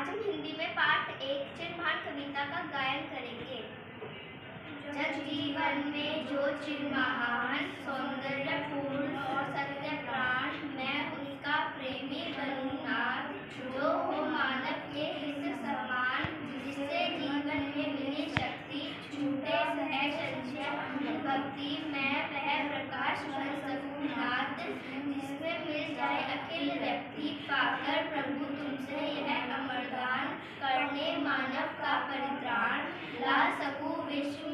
आज हम हिंदी में पाठ एक चिन्हभान कविता का गायन करेंगे। जग जीवन में जो चिन्ह महान सौंदर्य पूर्ण और सत्य प्राण, मैं उसका प्रेमी बनूं नाथ जो हो मानव के हित समान, जिससे जीवन में मिली शक्ति छूटे सहज संशय, भक्ति, मैं वह प्रकाश बन सकूँ। नाथ, जिसमें मिल जाए अखिल व्यक्ति। Thanks